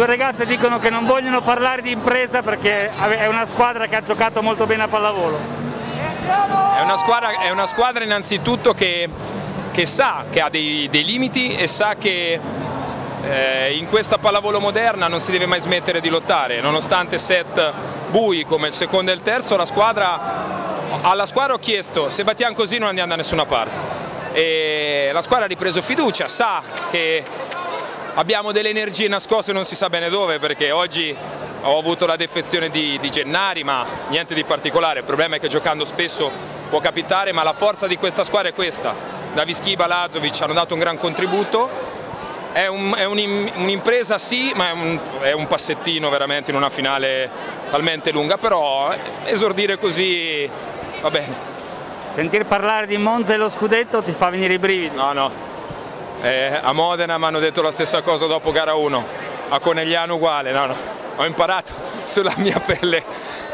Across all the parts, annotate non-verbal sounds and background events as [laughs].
due ragazze dicono che non vogliono parlare di impresa perché è una squadra che ha giocato molto bene a pallavolo. È una squadra, è una squadra innanzitutto che, che, sa che ha dei, dei limiti e sa che eh, in questa pallavolo moderna non si deve mai smettere di lottare, nonostante set bui come il secondo e il terzo, squadra, alla squadra ho chiesto se battiamo così non andiamo da nessuna parte. E la squadra ha ripreso fiducia, sa che abbiamo delle energie nascoste non si sa bene dove perché oggi ho avuto la defezione di, di Gennari ma niente di particolare, il problema è che giocando spesso può capitare ma la forza di questa squadra è questa, Davischiba, Lazovic hanno dato un gran contributo è un'impresa un sì, ma è un, è un, passettino veramente in una finale talmente lunga, però esordire così va bene. Sentir parlare di Monza e lo scudetto ti fa venire i brividi? No, no. Eh, a Modena mi hanno detto la stessa cosa dopo gara 1, a Conegliano uguale, no, no. Ho imparato [laughs] sulla mia pelle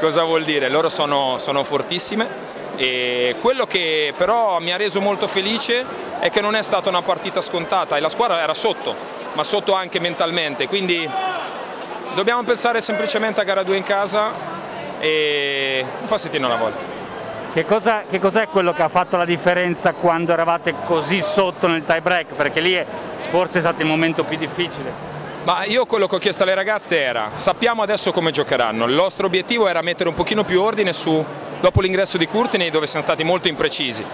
cosa vuol dire, loro sono, sono fortissime e quello che però mi ha reso molto felice è che non è stata una partita scontata e la squadra era sotto, ma sotto anche mentalmente, quindi dobbiamo pensare semplicemente a gara 2 in casa e un passettino alla volta. Che cos'è cos quello che ha fatto la differenza quando eravate così sotto nel tie break? Perché lì è, forse è stato il momento più difficile. Ma io quello che ho chiesto alle ragazze era, sappiamo adesso come giocheranno, il nostro obiettivo era mettere un pochino più ordine su, dopo l'ingresso di Curtini dove siamo stati molto imprecisi.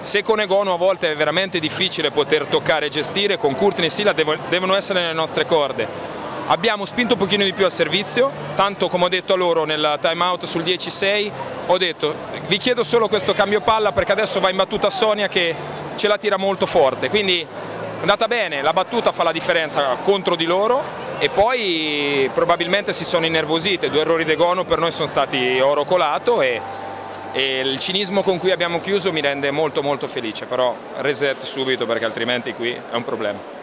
Se con Egono a volte è veramente difficile poter toccare e gestire, con Curtini e Sila devono essere nelle nostre corde. Abbiamo spinto un pochino di più al servizio, tanto come ho detto a loro nel time out sul 10-6, ho detto vi chiedo solo questo cambio palla perché adesso va in battuta Sonia che ce la tira molto forte, quindi è andata bene, la battuta fa la differenza contro di loro e poi probabilmente si sono innervosite, due errori de Gono per noi sono stati oro colato e, e il cinismo con cui abbiamo chiuso mi rende molto molto felice, però reset subito perché altrimenti qui è un problema.